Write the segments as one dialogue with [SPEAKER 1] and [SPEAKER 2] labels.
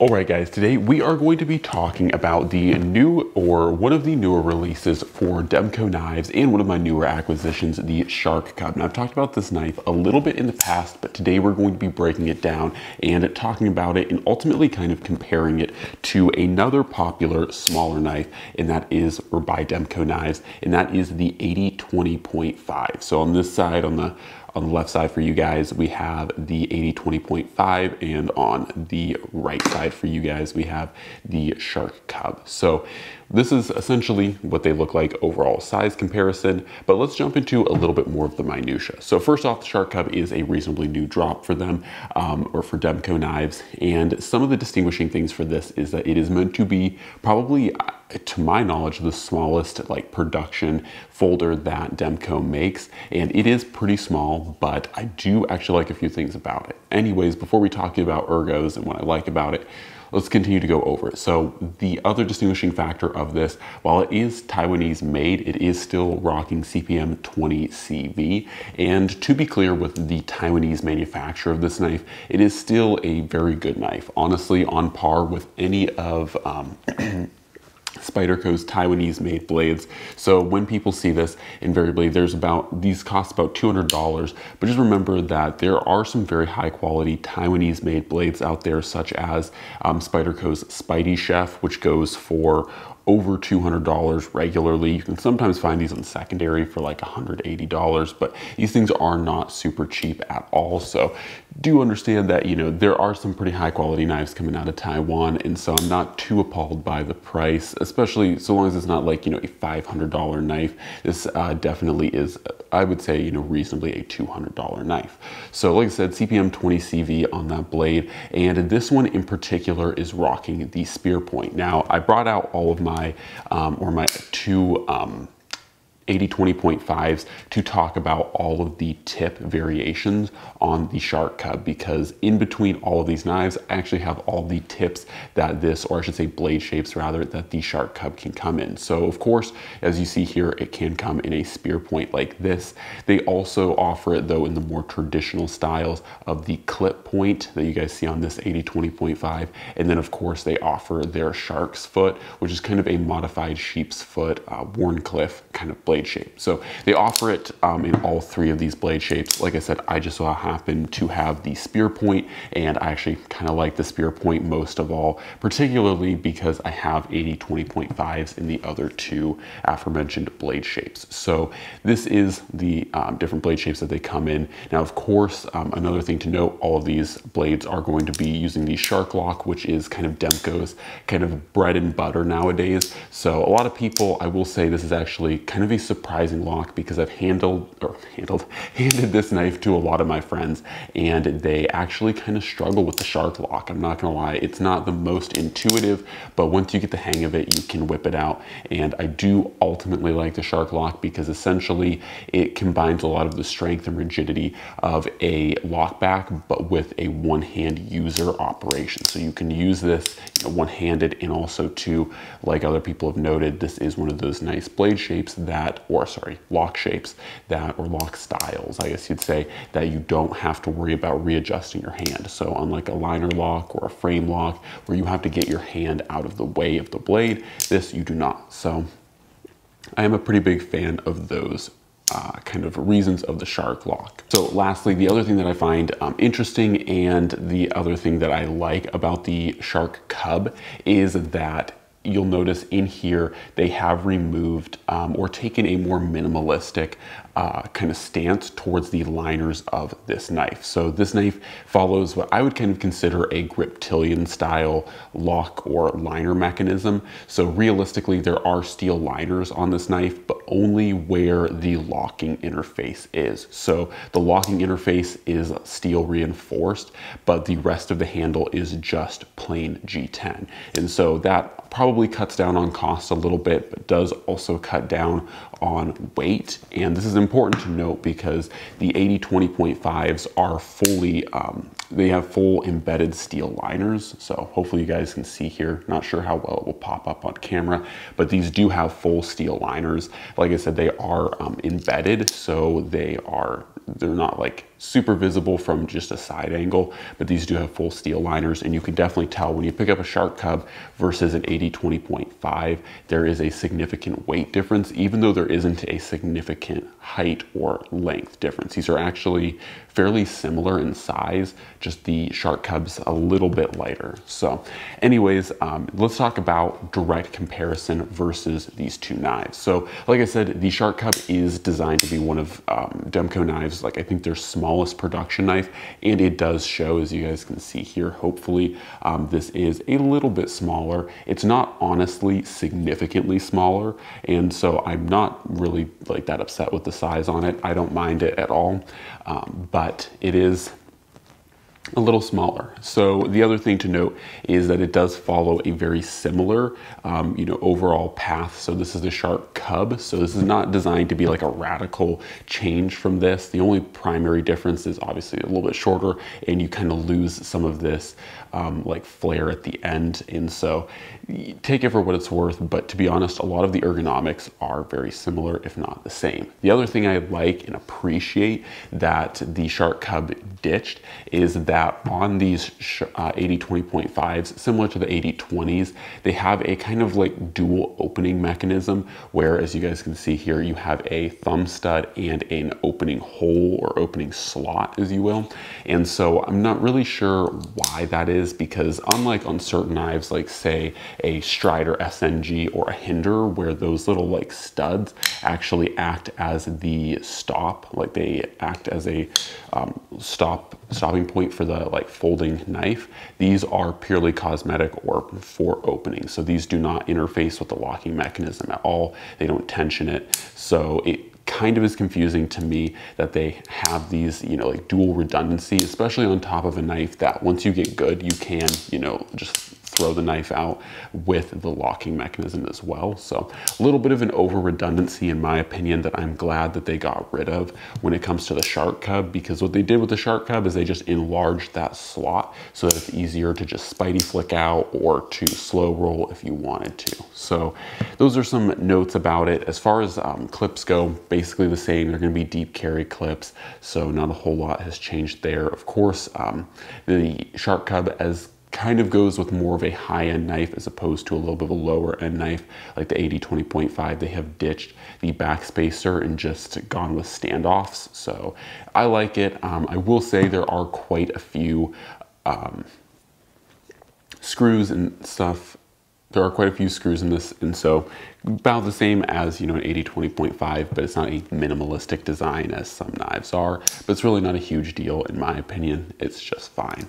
[SPEAKER 1] All right, guys, today we are going to be talking about the new or one of the newer releases for Demko knives and one of my newer acquisitions, the Shark Cub. Now, I've talked about this knife a little bit in the past, but today we're going to be breaking it down and talking about it and ultimately kind of comparing it to another popular smaller knife, and that is, or by Demko knives, and that is the 8020.5. So on this side, on the on the left side for you guys, we have the 8020.5 and on the right side for you guys, we have the Shark Cub. So this is essentially what they look like overall size comparison, but let's jump into a little bit more of the minutia. So first off, the Shark Cub is a reasonably new drop for them, um, or for Demko knives, and some of the distinguishing things for this is that it is meant to be probably to my knowledge, the smallest like production folder that Demko makes. And it is pretty small, but I do actually like a few things about it. Anyways, before we talk about ergos and what I like about it, let's continue to go over it. So the other distinguishing factor of this, while it is Taiwanese made, it is still rocking CPM 20 CV. And to be clear with the Taiwanese manufacturer of this knife, it is still a very good knife. Honestly, on par with any of um, Spyderco's Taiwanese made blades. So when people see this, invariably there's about, these cost about $200, but just remember that there are some very high quality Taiwanese made blades out there, such as um, Spyderco's Spydie Chef, which goes for over $200 regularly. You can sometimes find these on secondary for like $180, but these things are not super cheap at all. So do understand that, you know, there are some pretty high quality knives coming out of Taiwan. And so I'm not too appalled by the price, especially so long as it's not like, you know, a $500 knife. This uh, definitely is, I would say, you know, reasonably a $200 knife. So like I said, CPM 20 CV on that blade. And this one in particular is rocking the spear point. Now I brought out all of my um, or my two um, 80-20.5s to talk about all of the tip variations on the Shark Cub because in between all of these knives, I actually have all the tips that this, or I should say blade shapes rather, that the Shark Cub can come in. So of course, as you see here, it can come in a spear point like this. They also offer it though in the more traditional styles of the clip point that you guys see on this 80-20.5. And then of course they offer their Shark's foot, which is kind of a modified sheep's foot, uh, Wharncliffe kind of blade blade shape. So they offer it um, in all three of these blade shapes. Like I said, I just so happen to have the spear point and I actually kind of like the spear point most of all, particularly because I have 80-20.5s in the other two aforementioned blade shapes. So this is the um, different blade shapes that they come in. Now, of course, um, another thing to note, all of these blades are going to be using the Shark Lock, which is kind of Demko's kind of bread and butter nowadays. So a lot of people, I will say this is actually kind of a surprising lock because I've handled or handled handed this knife to a lot of my friends and they actually kind of struggle with the shark lock. I'm not gonna lie, it's not the most intuitive, but once you get the hang of it, you can whip it out. And I do ultimately like the shark lock because essentially it combines a lot of the strength and rigidity of a lock back, but with a one-hand user operation. So you can use this you know, one-handed and also to, like other people have noted, this is one of those nice blade shapes that or sorry, lock shapes that, or lock styles, I guess you'd say, that you don't have to worry about readjusting your hand. So unlike a liner lock or a frame lock where you have to get your hand out of the way of the blade, this you do not. So I am a pretty big fan of those uh, kind of reasons of the shark lock. So lastly, the other thing that I find um, interesting and the other thing that I like about the shark cub is that you'll notice in here they have removed um, or taken a more minimalistic uh, kind of stance towards the liners of this knife. So this knife follows what I would kind of consider a Griptilian style lock or liner mechanism. So realistically, there are steel liners on this knife, but only where the locking interface is. So the locking interface is steel reinforced, but the rest of the handle is just plain G10. And so that probably cuts down on cost a little bit, but does also cut down on weight. And this is important to note because the 80-20.5s are fully, um, they have full embedded steel liners. So hopefully you guys can see here, not sure how well it will pop up on camera, but these do have full steel liners. Like I said, they are um, embedded, so they are, they're not like super visible from just a side angle, but these do have full steel liners and you can definitely tell when you pick up a Shark Cub versus an 80-20.5, there is a significant weight difference, even though there isn't a significant height or length difference. These are actually fairly similar in size, just the Shark Cub's a little bit lighter. So anyways, um, let's talk about direct comparison versus these two knives. So like I said, the Shark Cub is designed to be one of um, Demko knives, like I think their smallest production knife, and it does show, as you guys can see here, hopefully, um, this is a little bit smaller. It's not honestly significantly smaller, and so I'm not really like that upset with the size on it. I don't mind it at all, um, but it is a little smaller. So the other thing to note is that it does follow a very similar, um, you know, overall path. So this is the Shark Cub. So this is not designed to be like a radical change from this. The only primary difference is obviously a little bit shorter and you kind of lose some of this um, like flare at the end. And so take it for what it's worth. But to be honest, a lot of the ergonomics are very similar, if not the same. The other thing I like and appreciate that the Shark Cub ditched is that on these uh, 80-20.5s, similar to the 80-20s, they have a kind of like dual opening mechanism where, as you guys can see here, you have a thumb stud and an opening hole or opening slot, as you will. And so I'm not really sure why that is because unlike on certain knives, like say a Strider SNG or a Hinder, where those little like studs actually act as the stop, like they act as a um, stop stopping point for the like folding knife. These are purely cosmetic or for opening. So these do not interface with the locking mechanism at all. They don't tension it. So it kind of is confusing to me that they have these, you know, like dual redundancy, especially on top of a knife that once you get good, you can, you know, just throw the knife out with the locking mechanism as well. So a little bit of an over redundancy in my opinion that I'm glad that they got rid of when it comes to the Shark Cub because what they did with the Shark Cub is they just enlarged that slot so that it's easier to just spidey flick out or to slow roll if you wanted to. So those are some notes about it. As far as um, clips go, basically the same. They're gonna be deep carry clips, so not a whole lot has changed there. Of course, um, the Shark Cub as kind of goes with more of a high-end knife as opposed to a little bit of a lower-end knife like the 80-20.5 they have ditched the backspacer and just gone with standoffs. So I like it. Um, I will say there are quite a few um, screws and stuff. There are quite a few screws in this and so about the same as you know an 80-20.5 but it's not a minimalistic design as some knives are. But it's really not a huge deal in my opinion. It's just fine.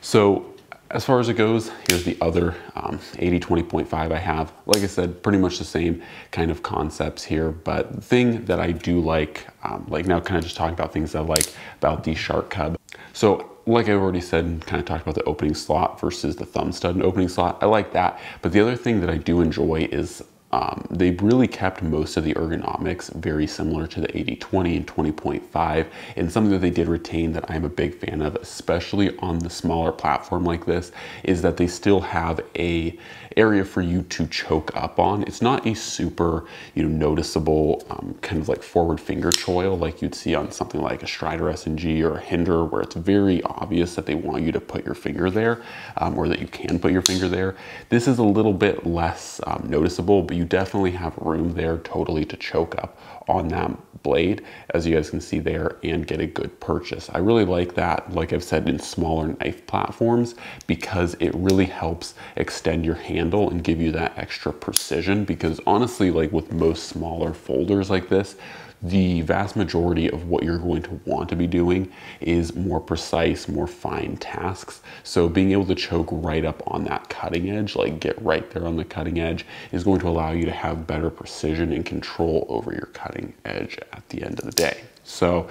[SPEAKER 1] So as far as it goes, here's the other um, 80-20.5 I have. Like I said, pretty much the same kind of concepts here, but the thing that I do like, um, like now kind of just talking about things I like about the Shark Cub. So like I've already said, kind of talked about the opening slot versus the thumb stud and opening slot. I like that, but the other thing that I do enjoy is um, they've really kept most of the ergonomics very similar to the 80-20 and 20.5 and something that they did retain that I'm a big fan of, especially on the smaller platform like this, is that they still have a area for you to choke up on. It's not a super, you know, noticeable um, kind of like forward finger choil like you'd see on something like a Strider SNG or a Hinder where it's very obvious that they want you to put your finger there um, or that you can put your finger there. This is a little bit less um, noticeable, but you definitely have room there totally to choke up on that blade, as you guys can see there, and get a good purchase. I really like that, like I've said, in smaller knife platforms because it really helps extend your handle and give you that extra precision because honestly, like with most smaller folders like this, the vast majority of what you're going to want to be doing is more precise, more fine tasks. So being able to choke right up on that cutting edge, like get right there on the cutting edge, is going to allow you to have better precision and control over your cutting edge at the end of the day. So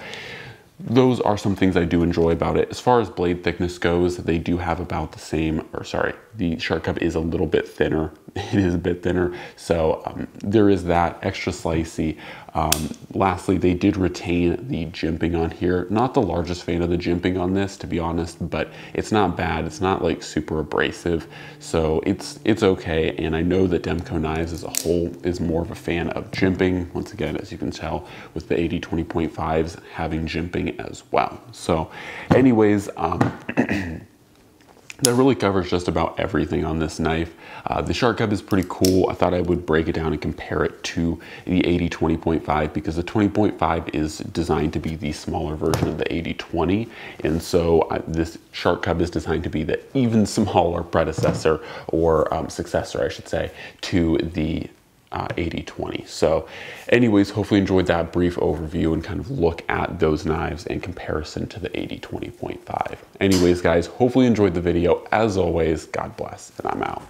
[SPEAKER 1] those are some things I do enjoy about it. As far as blade thickness goes, they do have about the same, or sorry, the Shark Cub is a little bit thinner. It is a bit thinner, so um, there is that extra slicey. Um, lastly, they did retain the jimping on here. Not the largest fan of the jimping on this, to be honest, but it's not bad. It's not like super abrasive, so it's it's okay. And I know that Demko Knives as a whole is more of a fan of jimping. Once again, as you can tell, with the 80-20.5s having jimping as well. So anyways, um, that really covers just about everything on this knife. Uh, the Shark Cub is pretty cool. I thought I would break it down and compare it to the 80 20.5 because the 20.5 is designed to be the smaller version of the 80 20. And so uh, this Shark Cub is designed to be the even smaller predecessor or um, successor, I should say, to the uh, 80-20. So anyways, hopefully enjoyed that brief overview and kind of look at those knives in comparison to the 80-20.5. Anyways, guys, hopefully enjoyed the video. As always, God bless, and I'm out.